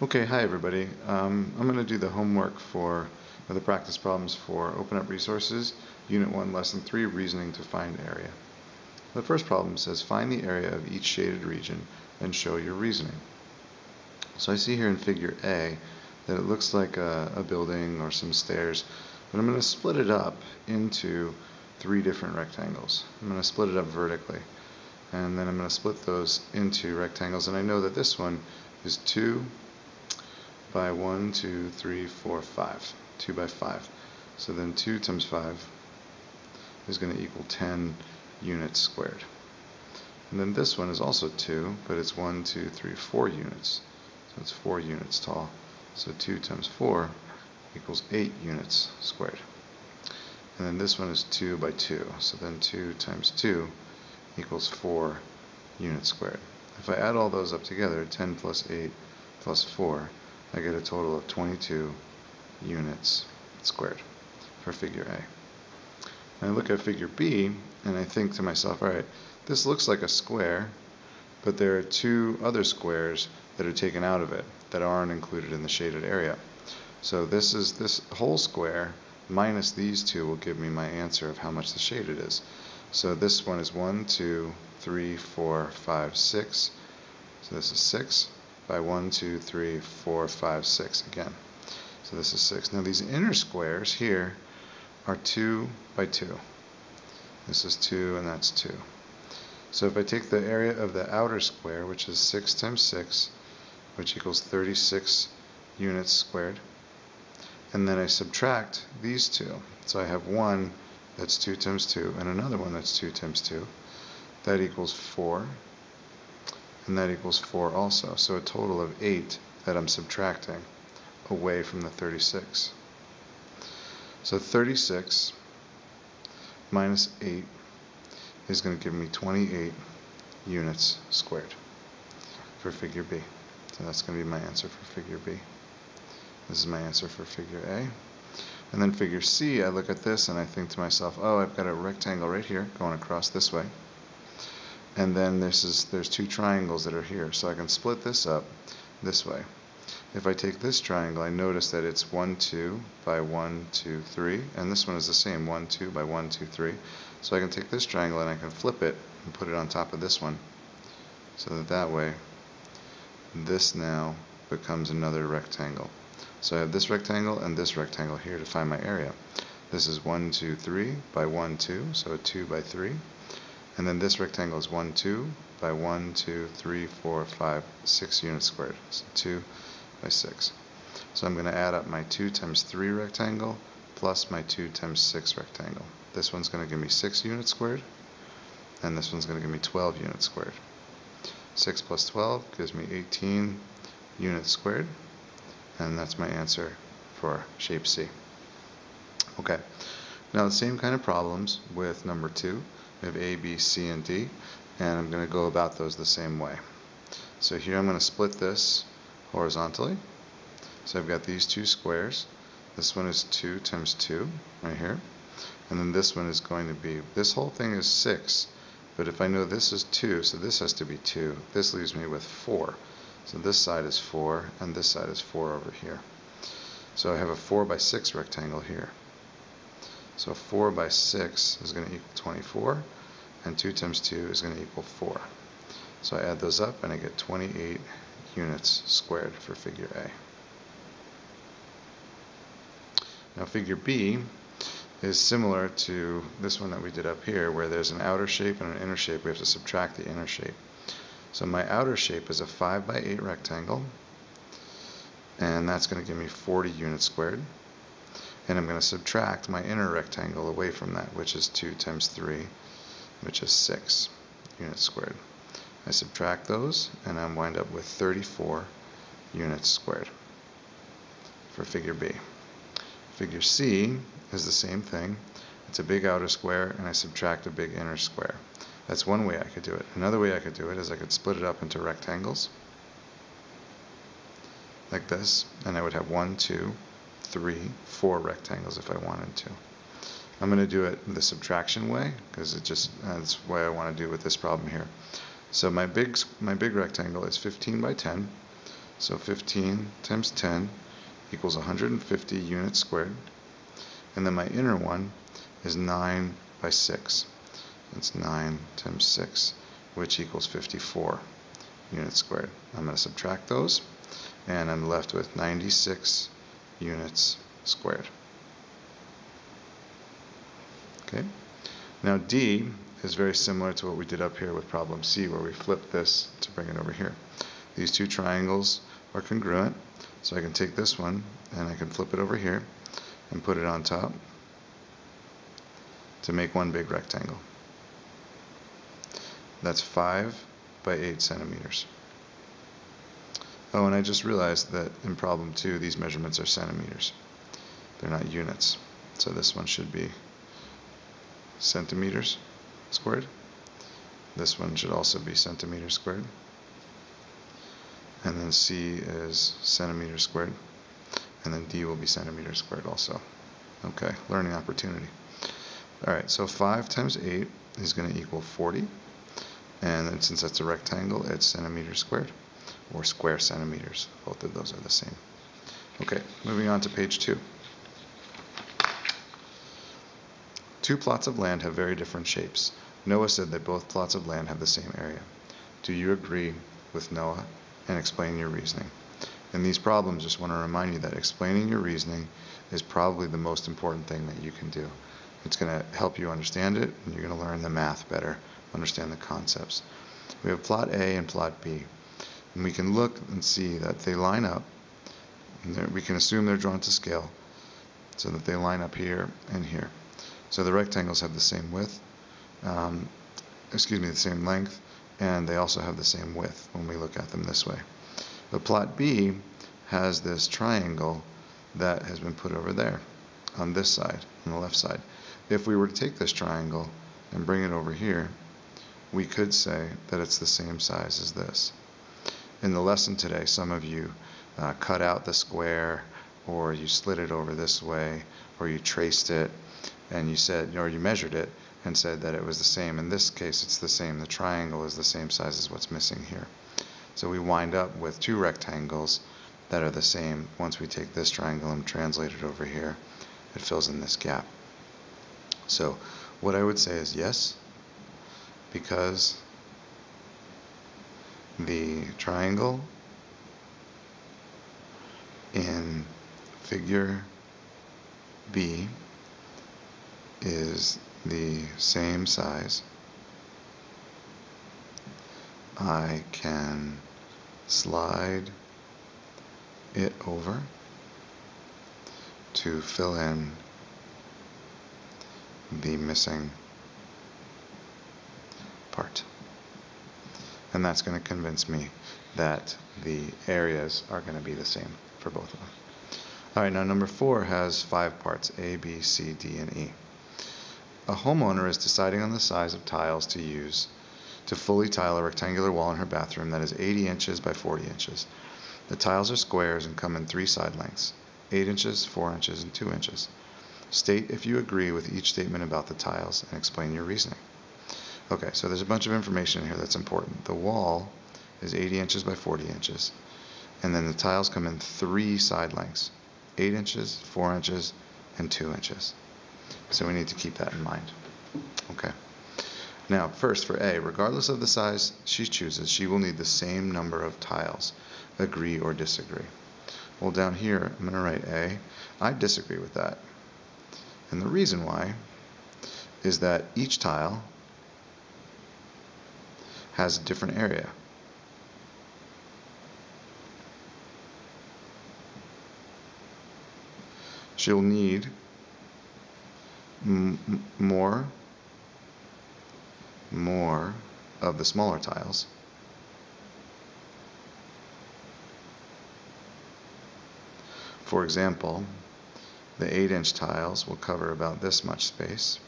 Okay, hi everybody. Um, I'm going to do the homework for or the practice problems for Open Up Resources, Unit 1, Lesson 3, Reasoning to Find Area. The first problem says find the area of each shaded region and show your reasoning. So I see here in figure A that it looks like a, a building or some stairs, but I'm going to split it up into three different rectangles. I'm going to split it up vertically and then I'm going to split those into rectangles and I know that this one is 2 by 1, 2, 3, 4, 5. 2 by 5. So then 2 times 5 is going to equal 10 units squared. And then this one is also 2, but it's 1, 2, 3, 4 units. So it's 4 units tall. So 2 times 4 equals 8 units squared. And then this one is 2 by 2. So then 2 times 2 equals 4 units squared. If I add all those up together, 10 plus 8 plus 4, I get a total of 22 units squared for figure A. And I look at figure B and I think to myself, all right, this looks like a square, but there are two other squares that are taken out of it that aren't included in the shaded area. So this is this whole square minus these two will give me my answer of how much the shaded is. So this one is 1, 2, 3, 4, 5, 6. So this is 6 by 1, 2, 3, 4, 5, 6 again. So this is 6. Now these inner squares here are 2 by 2. This is 2 and that's 2. So if I take the area of the outer square, which is 6 times 6, which equals 36 units squared, and then I subtract these two. So I have one that's 2 times 2 and another one that's 2 times 2. That equals 4 and that equals 4 also. So a total of 8 that I'm subtracting away from the 36. So 36 minus 8 is going to give me 28 units squared for figure B. So that's going to be my answer for figure B. This is my answer for figure A. And then figure C, I look at this and I think to myself, oh, I've got a rectangle right here going across this way and then this is there's two triangles that are here. So I can split this up this way. If I take this triangle I notice that it's 1 2 by 1 2 3 and this one is the same 1 2 by 1 2 3 so I can take this triangle and I can flip it and put it on top of this one. So that that way this now becomes another rectangle. So I have this rectangle and this rectangle here to find my area. This is 1 2 3 by 1 2 so 2 by 3 and then this rectangle is 1, 2 by 1, 2, 3, 4, 5, 6 units squared. So 2 by 6. So I'm going to add up my 2 times 3 rectangle plus my 2 times 6 rectangle. This one's going to give me 6 units squared, and this one's going to give me 12 units squared. 6 plus 12 gives me 18 units squared, and that's my answer for shape C. Okay, now the same kind of problems with number 2. We have A, B, C, and D, and I'm going to go about those the same way. So here I'm going to split this horizontally. So I've got these two squares. This one is 2 times 2 right here. And then this one is going to be, this whole thing is 6. But if I know this is 2, so this has to be 2. This leaves me with 4. So this side is 4, and this side is 4 over here. So I have a 4 by 6 rectangle here. So 4 by 6 is going to equal 24, and 2 times 2 is going to equal 4. So I add those up and I get 28 units squared for figure A. Now figure B is similar to this one that we did up here where there's an outer shape and an inner shape. We have to subtract the inner shape. So my outer shape is a 5 by 8 rectangle and that's going to give me 40 units squared and I'm going to subtract my inner rectangle away from that, which is 2 times 3, which is 6 units squared. I subtract those, and I wind up with 34 units squared for figure B. Figure C is the same thing. It's a big outer square, and I subtract a big inner square. That's one way I could do it. Another way I could do it is I could split it up into rectangles, like this, and I would have one, two, three, four rectangles if I wanted to. I'm going to do it the subtraction way because it just that's way I want to do with this problem here. So my big my big rectangle is 15 by 10. So 15 times 10 equals 150 units squared. And then my inner one is 9 by 6. That's 9 times 6, which equals 54 units squared. I'm going to subtract those, and I'm left with 96 units squared. Okay. Now D is very similar to what we did up here with problem C, where we flipped this to bring it over here. These two triangles are congruent, so I can take this one and I can flip it over here and put it on top to make one big rectangle. That's 5 by 8 centimeters. Oh, and I just realized that in problem 2, these measurements are centimeters. They're not units. So this one should be centimeters squared. This one should also be centimeters squared. And then C is centimeters squared. And then D will be centimeters squared also. Okay, learning opportunity. All right, so 5 times 8 is going to equal 40. And then since that's a rectangle, it's centimeters squared, or square centimeters. Both of those are the same. Okay, moving on to page 2. Two plots of land have very different shapes. Noah said that both plots of land have the same area. Do you agree with Noah and explain your reasoning? In these problems, just want to remind you that explaining your reasoning is probably the most important thing that you can do. It's going to help you understand it, and you're going to learn the math better, understand the concepts. We have plot A and plot B, and we can look and see that they line up. we can assume they're drawn to scale so that they line up here and here. So the rectangles have the same width, um, excuse me, the same length, and they also have the same width when we look at them this way. But plot B has this triangle that has been put over there on this side, on the left side. If we were to take this triangle and bring it over here, we could say that it's the same size as this. In the lesson today, some of you uh, cut out the square, or you slid it over this way, or you traced it, and you said, or you measured it, and said that it was the same. In this case, it's the same. The triangle is the same size as what's missing here. So we wind up with two rectangles that are the same. Once we take this triangle and translate it over here, it fills in this gap. So what I would say is yes, because the triangle in figure B is the same size. I can slide it over to fill in the missing part. And that's going to convince me that the areas are going to be the same for both of them. All right, now number four has five parts, A, B, C, D, and E. A homeowner is deciding on the size of tiles to use to fully tile a rectangular wall in her bathroom that is 80 inches by 40 inches. The tiles are squares and come in three side lengths, 8 inches, 4 inches, and 2 inches. State if you agree with each statement about the tiles and explain your reasoning. Okay, so there's a bunch of information here that's important. The wall is 80 inches by 40 inches, and then the tiles come in three side lengths, 8 inches, 4 inches, and 2 inches. So we need to keep that in mind. Okay. Now, first for A, regardless of the size she chooses, she will need the same number of tiles. Agree or disagree. Well, down here, I'm going to write A. I disagree with that. And the reason why is that each tile has a different area. She'll need more more of the smaller tiles. For example, the 8 inch tiles will cover about this much space.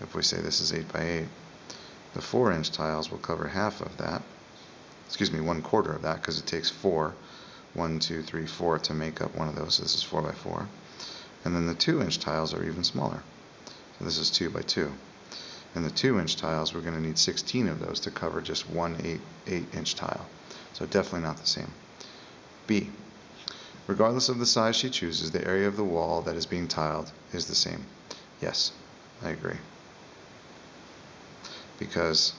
If we say this is 8 by 8, the 4 inch tiles will cover half of that. Excuse me, one quarter of that because it takes 4, 1, 2, 3, 4 to make up one of those. This is 4 by 4. And then the 2 inch tiles are even smaller. So this is 2 by 2. And the 2 inch tiles, we're going to need 16 of those to cover just one 8, 8 inch tile. So definitely not the same. B. Regardless of the size she chooses, the area of the wall that is being tiled is the same. Yes, I agree. Because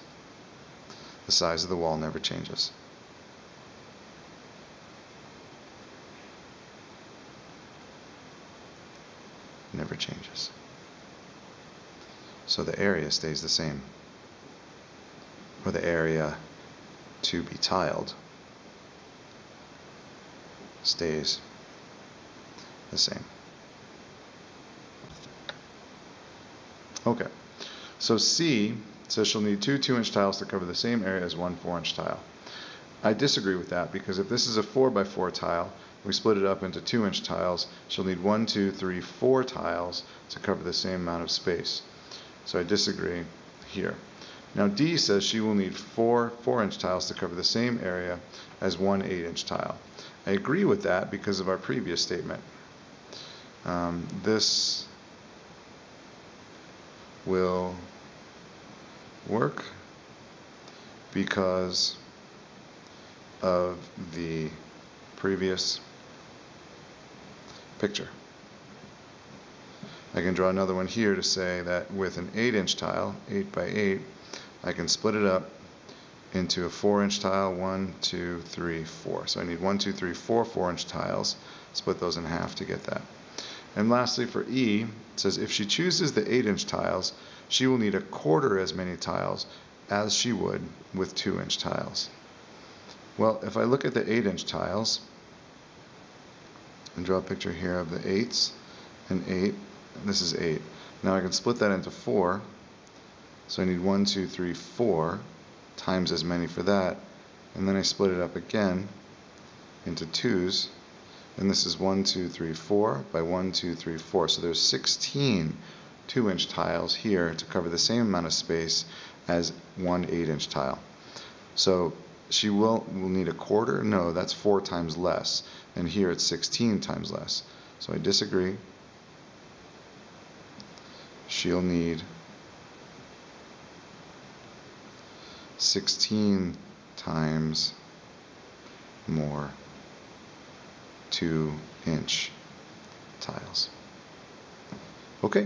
the size of the wall never changes. Never changes. So the area stays the same. Or the area to be tiled stays the same. Okay, so C says she'll need two 2-inch tiles to cover the same area as one 4-inch tile. I disagree with that because if this is a 4 by 4 tile, we split it up into 2-inch tiles, she'll need one, two, three, four tiles to cover the same amount of space. So I disagree here. Now D says she will need four 4-inch tiles to cover the same area as one 8-inch tile. I agree with that because of our previous statement. Um, this will work because of the previous picture. I can draw another one here to say that with an 8 inch tile, 8 by 8, I can split it up into a 4 inch tile, 1, 2, 3, 4. So I need 1, 2, 3, 4 4 inch tiles, split those in half to get that. And lastly for E, it says if she chooses the 8 inch tiles, she will need a quarter as many tiles as she would with 2 inch tiles. Well, if I look at the 8 inch tiles, and draw a picture here of the 8s and 8, and this is 8. Now I can split that into 4, so I need 1, 2, 3, 4 times as many for that, and then I split it up again into 2's, and this is 1, 2, 3, 4 by 1, 2, 3, 4. So there's 16 2-inch tiles here to cover the same amount of space as one 8-inch tile. So she will, will need a quarter? No, that's 4 times less. And here it's 16 times less. So I disagree. She'll need 16 times more 2 inch tiles. Okay,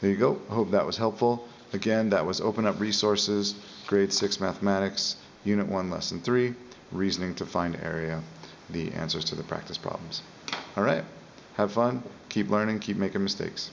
there you go. I hope that was helpful. Again, that was Open Up Resources, Grade 6 Mathematics, Unit 1, Lesson 3, Reasoning to Find Area, the answers to the practice problems. All right, have fun, keep learning, keep making mistakes.